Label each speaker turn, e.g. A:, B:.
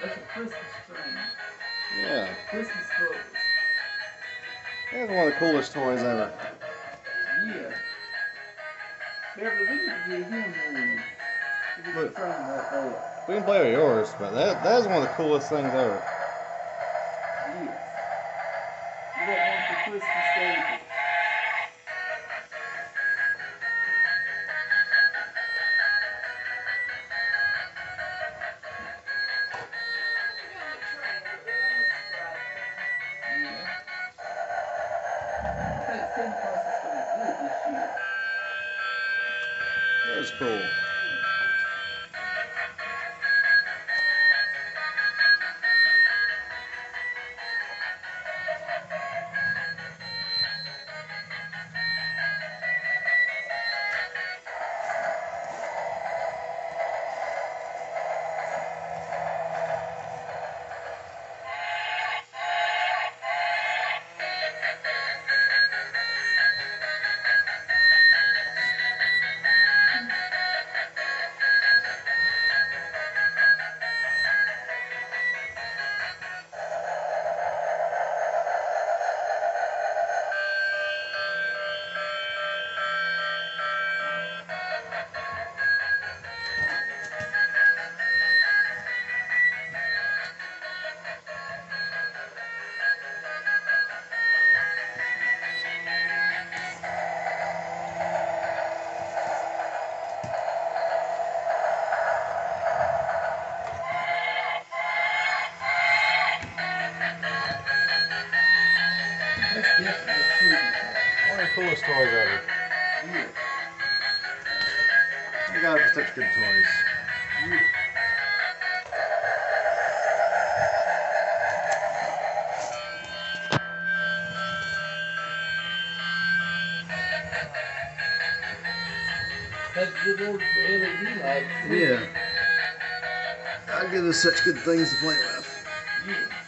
A: That's a Christmas tree.
B: Yeah.
A: Christmas colors.
B: That's one of the coolest toys ever.
A: Yeah. Beverly, we need to get him one. We need to
B: Look.
A: train that boy.
B: We can play with yours, but that that is one of the coolest things ever. That's cool.
A: Definitely a cool one.
B: One of the coolest toys ever.
A: Yeah.
B: You got it for such good toys.
A: Yeah. That's good old LED lights.
B: Yeah. God give us such good things to play with.
A: Yeah.